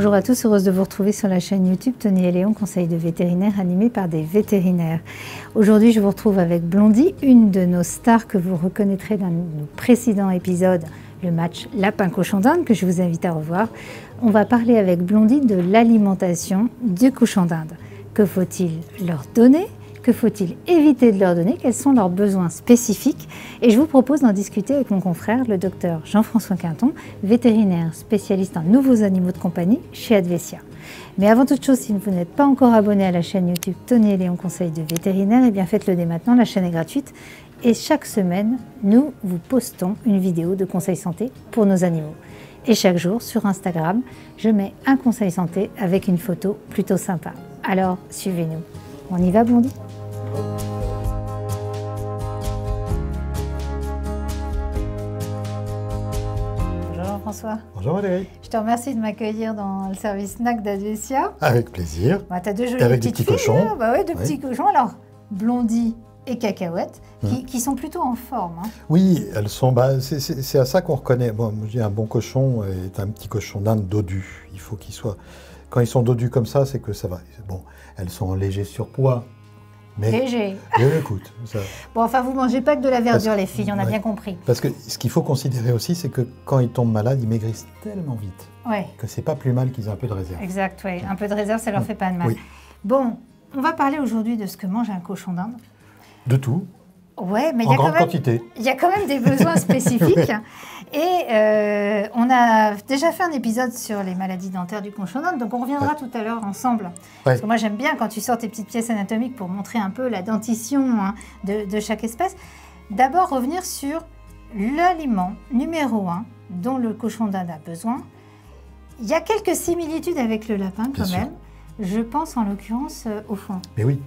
Bonjour à tous, heureuse de vous retrouver sur la chaîne YouTube Tony et Léon, conseil de vétérinaire animé par des vétérinaires. Aujourd'hui, je vous retrouve avec Blondie, une de nos stars que vous reconnaîtrez dans nos précédents épisodes, le match Lapin-Cochon d'Inde, que je vous invite à revoir. On va parler avec Blondie de l'alimentation du cochon d'Inde. Que faut-il leur donner que faut-il éviter de leur donner? Quels sont leurs besoins spécifiques? Et je vous propose d'en discuter avec mon confrère, le docteur Jean-François Quinton, vétérinaire spécialiste en nouveaux animaux de compagnie chez Advesia. Mais avant toute chose, si vous n'êtes pas encore abonné à la chaîne YouTube Tony et Léon Conseil de vétérinaire, eh bien faites-le dès maintenant, la chaîne est gratuite. Et chaque semaine, nous vous postons une vidéo de conseils santé pour nos animaux. Et chaque jour, sur Instagram, je mets un conseil santé avec une photo plutôt sympa. Alors, suivez-nous. On y va, Blondie? Bonjour Jean-François. Bonjour Valérie. Je te remercie de m'accueillir dans le service snack d'Advesia. Avec plaisir. Bah, tu as deux jolies avec petites des petits filles, cochons. là. Bah ouais, deux Oui. petits cochons. Alors, Blondie et Cacahuète, qui, Mmh. qui sont plutôt en forme. hein. Oui, elles sont. Bah, c'est- à ça qu'on reconnaît. Dis un bon cochon est un petit cochon d'Inde dodu. Il faut qu'il soit. Quand ils sont dodus comme ça, c'est que ça va. Bon, elles sont en léger surpoids. Mais Léger. Mais écoute, ça- Bon, enfin, vous mangez pas que de la verdure, Parce- les filles, on a ouais. bien compris. parce que ce qu'il faut considérer aussi, c'est que quand ils tombent malades, ils maigrissent tellement vite Ouais, que c'est pas plus mal qu'ils aient un peu de réserve. exact, ouais. Un peu de réserve, ça leur fait pas de mal. Oui. Bon, on va parler aujourd'hui de ce que mange un cochon d'Inde. De tout, Ouais, mais il y a quand même quantité. Il y a quand même des besoins spécifiques. Et euh, on a déjà fait un épisode sur les maladies dentaires du cochon d'Inde, donc on reviendra tout à l'heure ensemble. Parce que moi j'aime bien quand tu sors tes petites pièces anatomiques pour montrer un peu la dentition hein, de, de chaque espèce. D'abord revenir sur l'aliment numéro un dont le cochon d'Inde a besoin. Il y a quelques similitudes avec le lapin Bien quand sûr. même. Je pense en l'occurrence euh, au fond. Mais oui.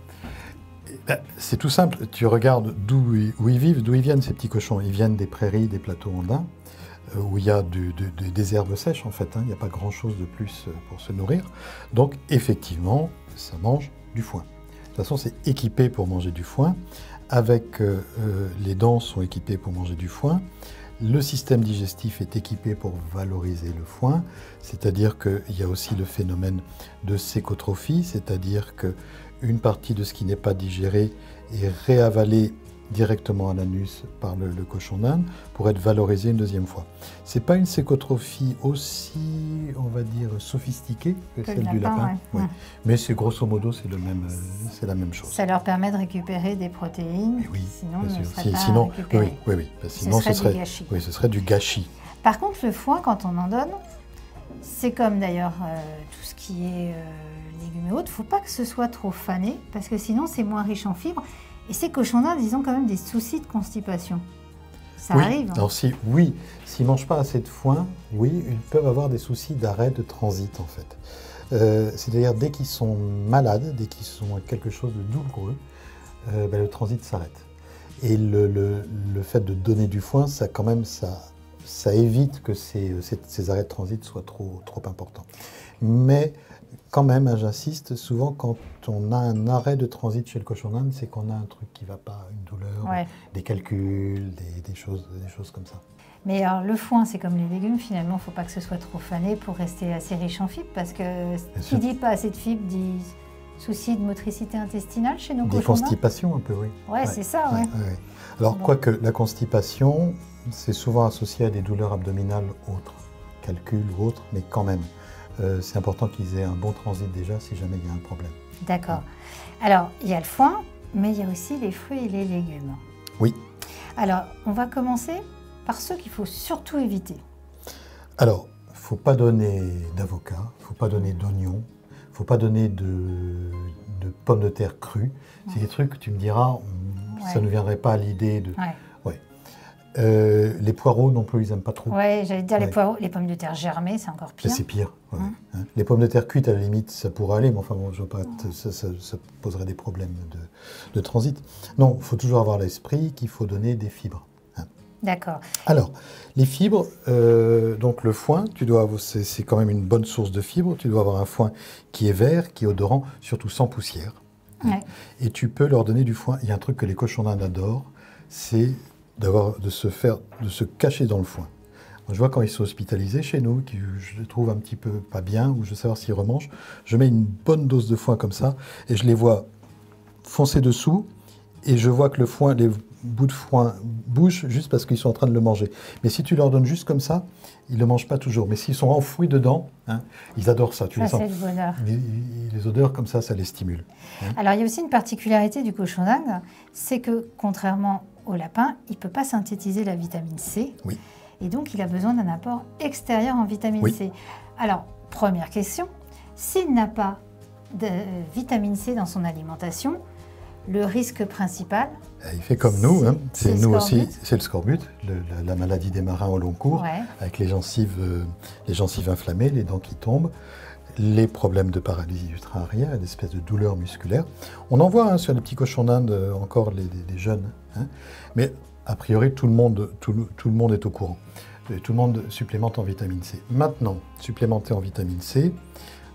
Ben, C'est tout simple. Tu regardes d'où où ils vivent, d'où ils viennent ces petits cochons. Ils viennent des prairies, des plateaux andins, euh, où il y a des herbes sèches en fait. hein. Il n'y a pas grand-chose de plus euh, pour se nourrir. Donc effectivement, ça mange du foin. De toute façon, c'est équipé pour manger du foin. Avec euh, les dents sont équipées pour manger du foin. Le système digestif est équipé pour valoriser le foin, c'est-à-dire qu'il y a aussi le phénomène de sécotrophie, c'est-à-dire que une partie de ce qui n'est pas digéré est réavalé directement à l'anus par le, le cochon d'Inde pour être valorisé une deuxième fois. C'est pas une sécotrophie aussi, on va dire, sophistiquée que, Que le celle du lapin, ouais. oui. Mais c'est grosso modo c'est le même, c'est la même chose. Ça leur permet de récupérer des protéines, Mais oui, sinon bien sûr. Si- pas sinon, oui, oui, oui. Ce sinon serait ce du serait, gâchis. oui, ce serait du gâchis. Par contre, le foin, quand on en donne, c'est comme d'ailleurs euh, tout ce qui est euh, légumes et autres, faut pas que ce soit trop fané, parce que sinon c'est moins riche en fibres. Et ces cochons d'Inde, ils ont quand même des soucis de constipation. Ça oui. arrive. hein. Alors si, oui, s'ils mangent pas assez de foin, oui, ils peuvent avoir des soucis d'arrêt de transit en fait. Euh, C'est-à-dire dès qu'ils sont malades, dès qu'ils sont quelque chose de douloureux, euh, ben, le transit s'arrête. Et le, le- le fait de donner du foin, ça quand même, ça, ça évite que ces, ces- ces arrêts de transit soient trop, trop importants. Mais quand même, hein, j'insiste, souvent quand on a un arrêt de transit chez le cochon d'Inde, c'est qu'on a un truc qui va pas, une douleur, Ouais. des calculs, des, des choses, des choses comme ça. Mais alors le foin, c'est comme les légumes, finalement, faut pas que ce soit trop fané pour rester assez riche en fibres, parce que qui dit pas assez de fibres dit souci de motricité intestinale chez nos Des cochons d'Inde. constipations un peu, oui. Ouais, c'est ça, ouais. Alors, Bon. quoique la constipation, c'est souvent associé à des douleurs abdominales autres, calculs ou autres, mais quand même, euh, c'est important qu'ils aient un bon transit déjà si jamais il y a un problème. D'accord. Alors, il y a le foin, mais il y a aussi les fruits et les légumes. Oui. Alors, on va commencer par ceux qu'il faut surtout éviter. Alors, faut pas donner d'avocat, faut pas donner d'oignons, faut pas donner de, de pommes de terre crues. C'est des trucs que tu me diras, on- ça ne viendrait pas à l'idée de. Ouais, Euh, les poireaux non plus, ils aiment pas trop. ouais j'allais dire les poireaux, les pommes de terre germées, c'est encore pire. C'est pire. ouais. Hein. Hein. Les pommes de terre cuites, à la limite, ça pourrait aller, mais enfin, bon, je vois pas, ça, ça- ça poserait des problèmes de, de transit. Non, il faut toujours avoir l'esprit qu'il faut donner des fibres. hein. D'accord. Alors, les fibres, euh, donc le foin, tu dois c'est quand même une bonne source de fibres. Tu dois avoir un foin qui est vert, qui est odorant, surtout sans poussière. Ouais. Et tu peux leur donner du foin. Il y a un truc que les cochons d'Inde adorent, c'est de se faire, de se cacher dans le foin. je vois quand ils sont hospitalisés chez nous, que je les trouve un petit peu pas bien, ou je veux savoir s'ils remangent, je mets une bonne dose de foin comme ça, et je les vois foncer dessous, et je vois que le foin, les bouts de foin bougent juste parce qu'ils sont en train de le manger. Mais si tu leur donnes juste comme ça, ils ne le mangent pas toujours. Mais s'ils sont enfouis dedans, hein, ils adorent ça. Tu ça, les, sens. le bonheur. Les, les, odeurs comme ça, ça les stimule. Hein. Alors, il y a aussi une particularité du cochon d'Inde, c'est que contrairement au lapin, il ne peut pas synthétiser la vitamine C. Oui. Et donc, il a besoin d'un apport extérieur en vitamine oui. C. Alors, première question, s'il n'a pas de vitamine C dans son alimentation, le risque principal Il fait comme nous, hein. c'est nous scorbut. aussi, c'est le scorbut, le, la, la, maladie des marins au long cours, ouais. avec les gencives, euh, les gencives inflammées, les dents qui tombent, les problèmes de paralysie du train arrière, des espèces de douleurs musculaires. On en voit hein, sur les petits cochons d'Inde euh, encore les, jeunes, hein. mais a priori tout le monde, tout, le monde est au courant. Tout le monde supplémente en vitamine C. Maintenant, supplémenter en vitamine C,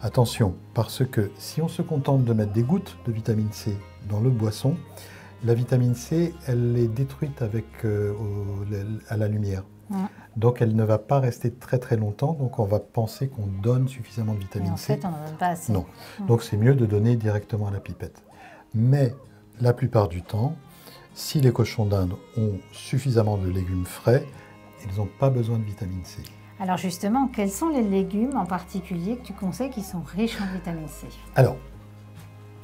attention, parce que si on se contente de mettre des gouttes de vitamine C dans l'eau de boisson, la vitamine C, elle est détruite euh, à la lumière. Donc elle ne va pas rester très très longtemps, donc on va penser qu'on donne suffisamment de vitamine Mais en C. fait, on n'en donne pas assez. Non. Donc c'est mieux de donner directement à la pipette. Mais la plupart du temps, si les cochons d'Inde ont suffisamment de légumes frais, ils n'ont pas besoin de vitamine C. Alors justement, quels sont les légumes en particulier que tu conseilles qui sont riches en vitamine C? Alors,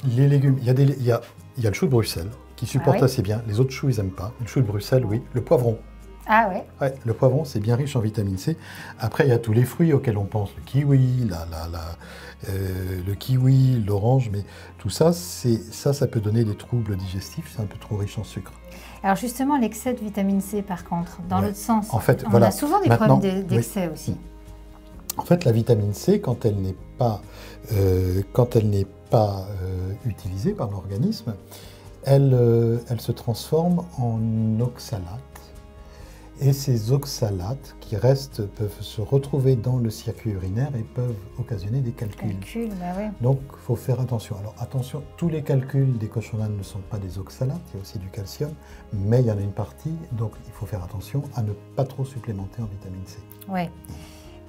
les légumes, il y, a des, il, y a, il y a le chou de Bruxelles qui supporte Ah oui? assez bien. Les autres choux, ils n'aiment pas. Le chou de Bruxelles, oui. Le poivron. Ah ouais Ouais, le poivron, c'est bien riche en vitamine C. Après, il y a tous les fruits auxquels on pense. Le kiwi, la, la, la, euh, le kiwi, l'orange, mais tout ça, ça, ça peut donner des troubles digestifs. C'est un peu trop riche en sucre. Alors justement, l'excès de vitamine C, par contre, dans Ouais. l'autre sens, En fait, on voilà. a souvent des Maintenant, problèmes d'e- d'excès aussi. En fait, la vitamine C, quand elle n'est pas, euh, quand elle n'est pas euh, utilisée par l'organisme, elle, elle se transforme en oxalate. Et ces oxalates qui restent peuvent se retrouver dans le circuit urinaire et peuvent occasionner des calculs. Calcul, bah ouais. Donc, il faut faire attention. Alors, attention, tous les calculs des cochons d'Inde ne sont pas des oxalates, il y a aussi du calcium, mais il y en a une partie, donc il faut faire attention à ne pas trop supplémenter en vitamine C. ouais.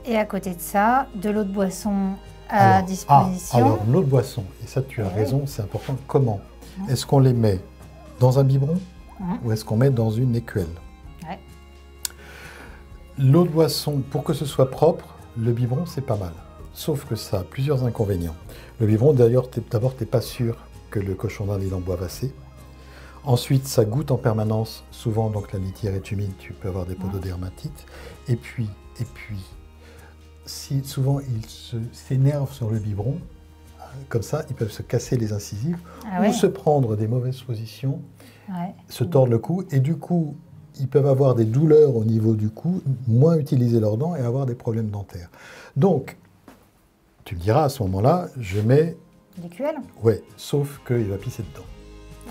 Et à côté de ça, de l'eau de boisson à Alors, disposition. ah, alors, l'eau de boisson, et ça tu as oui. raison, c'est important. Comment? Est-ce qu'on les met dans un biberon ou est-ce qu'on met dans une écuelle? L'eau de boisson, pour que ce soit propre, le biberon c'est pas mal. Sauf que ça a plusieurs inconvénients. Le biberon, d'ailleurs, t'es- d'abord, tu n'es pas sûr que le cochon d'Inde il en boive assez. Ensuite, ça goûte en permanence. Souvent, donc la litière est humide, tu peux avoir des pododermatites. Et puis, et puis, si souvent ils s'énervent sur le biberon, euh, comme ça, ils peuvent se casser les incisives Ah ou ouais, se prendre des mauvaises positions, ouais. se tordre le cou, et du coup, ils peuvent avoir des douleurs au niveau du cou, moins utiliser leurs dents et avoir des problèmes dentaires. Donc, tu me diras à ce moment-là, je mets, L'écuelle ouais, sauf qu'il va pisser dedans.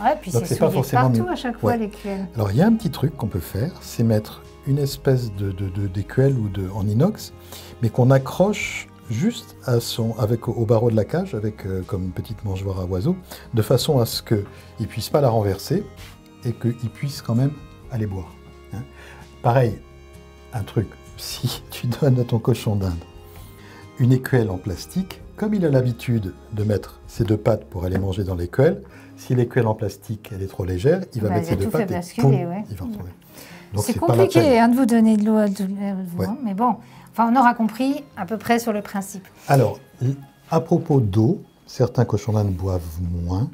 Ouais, puis c'est pas forcément partout mieux. à chaque fois, Ouais. l'écuelle. Alors, il y a un petit truc qu'on peut faire, c'est mettre une espèce de, de- de- d'écuelle ou de, en inox, mais qu'on accroche juste à son, avec, au barreau de la cage, avec euh, comme une petite mangeoire à oiseau, de façon à ce qu'il ne puisse pas la renverser et qu'il puisse quand même aller boire. hein. Pareil, un truc, si tu donnes à ton cochon d'Inde une écuelle en plastique, comme il a l'habitude de mettre ses deux pattes pour aller manger dans l'écuelle, si l'écuelle en plastique elle est trop légère, il va Bah, mettre il ses deux pattes et basculer, poum, ouais. il va. Donc, C'est compliqué hein, de vous donner de l'eau à tout- vous, Ouais. hein, mais bon, enfin, on aura compris à peu près sur le principe. Alors, à propos d'eau, certains cochons d'Inde boivent moins,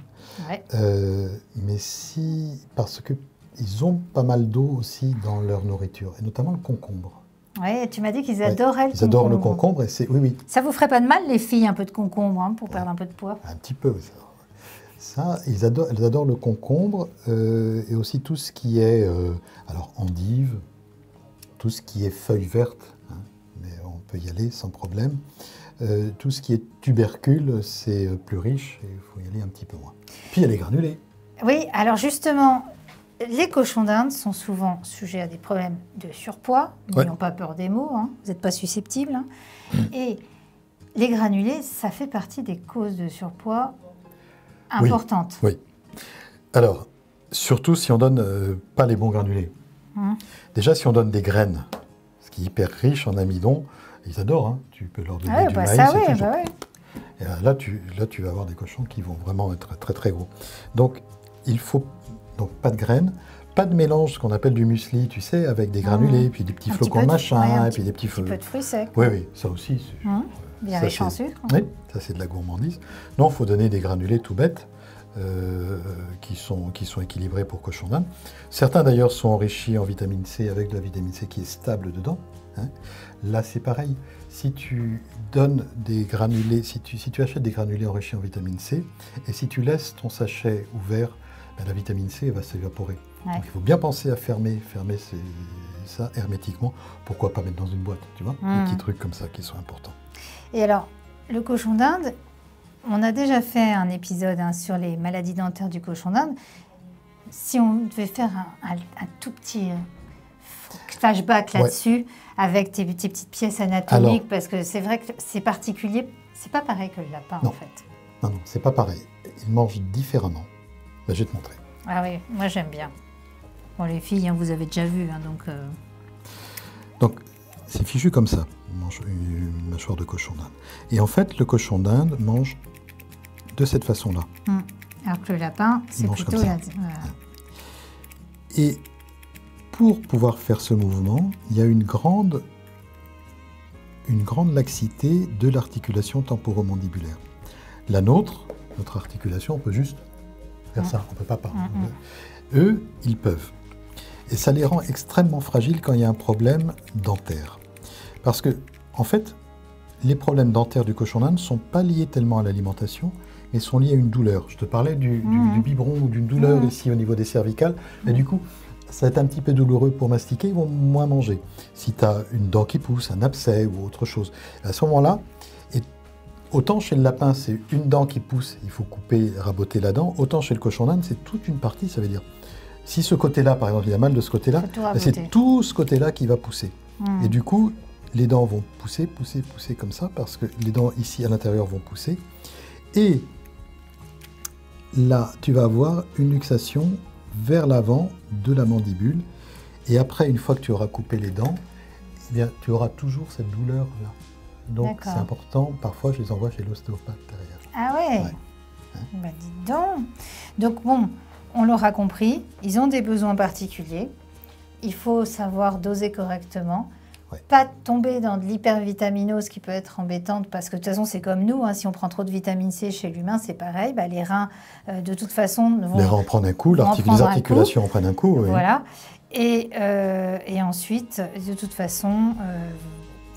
Ouais. euh, mais si parce que ils ont pas mal d'eau aussi dans leur nourriture, et notamment le concombre. Ouais, tu m'as dit qu'ils Ouais, adoraient le Ils adorent le concombre. concombre et c'est oui oui Ça vous ferait pas de mal, les filles, un peu de concombre, hein, pour perdre un peu de poids? Un petit peu ça. Ça, ils adorent, elles adorent le concombre euh, et aussi tout ce qui est euh, alors endive, tout ce qui est feuilles vertes, hein, mais on peut y aller sans problème. Euh, tout ce qui est tubercule, c'est plus riche et il faut y aller un petit peu moins. Puis il y a les granulés. Oui, alors justement, les cochons d'Inde sont souvent sujets à des problèmes de surpoids. Ouais. N'ayons pas peur des mots, hein, vous n'êtes pas susceptibles. hein. Et les granulés, ça fait partie des causes de surpoids importantes. Oui. Alors, surtout si on donne euh, pas les bons granulés. Hum. Déjà, si on donne des graines, ce qui est hyper riche en amidon. Ils adorent, hein. tu peux leur donner Ah ouais, du bah maïs. ça, et oui, bah ouais. et là, là, tu, là, tu vas avoir des cochons qui vont vraiment être très très gros. Donc, il faut donc pas de graines, pas de mélange, ce qu'on appelle du muesli, tu sais, avec des granulés, puis des petits Un petit flocons de machin, ouais, un et puis des petits Un petit peu de fruits secs. Oui, oui, ça aussi. Hum, Bien riche en sucre. Oui, ça c'est de la gourmandise. Non, il faut donner des granulés tout bêtes. euh, qui, sont, qui sont équilibrés pour cochon d'Inde. Certains d'ailleurs sont enrichis en vitamine C avec de la vitamine C qui est stable dedans. hein. Là c'est pareil. Si tu donnes des granulés, si tu, si tu achètes des granulés enrichis en vitamine C, et si tu laisses ton sachet ouvert, ben, la vitamine C va s'évaporer. Ouais. Donc il faut bien penser à fermer, fermer ça hermétiquement. Pourquoi pas mettre dans une boîte, tu vois. Des petits trucs comme ça qui sont importants. Et alors, le cochon d'Inde, on a déjà fait un épisode hein, sur les maladies dentaires du cochon d'Inde. Si on devait faire un, un- un tout petit euh, flashback Ouais. là-dessus, avec tes, tes petites pièces anatomiques, Alors- parce que c'est vrai que c'est particulier, c'est pas pareil que le lapin en fait. Non, non, c'est pas pareil. Ils mangent différemment. Ben, je vais te montrer. Ah oui, moi j'aime bien. Bon, les filles, hein, vous avez déjà vu, hein, donc. euh, Donc, c'est fichu comme ça, une, manche- une mâchoire de cochon d'Inde. Et en fait, le cochon d'Inde mange de cette façon-là. hum. Alors que le lapin, c'est mange plutôt. comme ça. la- voilà. Et pour pouvoir faire ce mouvement, il y a une grande, une grande laxité de l'articulation temporomandibulaire. La nôtre, notre articulation, on peut juste faire ça, on ne peut pas pas. Mm, Eux, ils peuvent. Et ça les rend extrêmement fragiles quand il y a un problème dentaire. Parce que, en fait, les problèmes dentaires du cochon d'Inde ne sont pas liés tellement à l'alimentation, mais sont liés à une douleur. Je te parlais du, du- du biberon ou d'une douleur ici au niveau des cervicales, et du coup, ça va être un petit peu douloureux pour mastiquer, ils vont moins manger. Si tu as une dent qui pousse, un abcès ou autre chose, à ce moment-là, et autant chez le lapin, c'est une dent qui pousse, il faut couper, raboter la dent, autant chez le cochon d'Inde, c'est toute une partie, ça veut dire, si ce côté-là, par exemple, il y a mal de ce côté-là, tout ben, c'est tout ce côté-là qui va pousser. Hum. Et du coup, les dents vont pousser, pousser, pousser comme ça, parce que les dents ici à l'intérieur vont pousser. Et là, tu vas avoir une luxation vers l'avant de la mandibule. Et après, une fois que tu auras coupé les dents, eh bien, tu auras toujours cette douleur-là. Donc, c'est important. Parfois, je les envoie chez l'ostéopathe derrière. Ah ouais, Ouais. Bah dis donc. Donc bon, on l'aura compris, ils ont des besoins particuliers. Il faut savoir doser correctement. Ouais. Pas tomber dans de l'hypervitaminose qui peut être embêtante parce que de toute façon c'est comme nous, hein, si on prend trop de vitamine C chez l'humain c'est pareil, bah, les reins euh, de toute façon vont Les reins en prennent un coup, les articulations en prennent un coup. oui. Voilà. Et, euh, et ensuite, de toute façon, euh,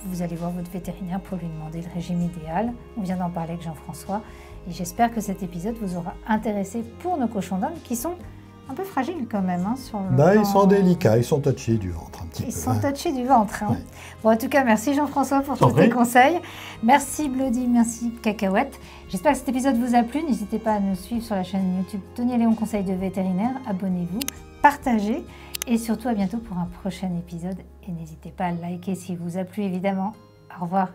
vous allez voir votre vétérinaire pour lui demander le régime idéal. On vient d'en parler avec Jean-François. Et j'espère que cet épisode vous aura intéressé pour nos cochons d'Inde qui sont un peu fragiles quand même. hein, sur le Bah, ils sont délicats, ils sont touchés du ventre un petit Ils peu. sont hein. touchés du ventre. hein. Ouais. Bon, en tout cas, merci Jean-François pour tous tes conseils. Merci Bloody, merci Cacahuète. J'espère que cet épisode vous a plu. N'hésitez pas à nous suivre sur la chaîne YouTube Tony Léon Conseil de vétérinaire. Abonnez-vous, partagez et surtout à bientôt pour un prochain épisode. Et n'hésitez pas à liker s'il vous a plu évidemment. Au revoir.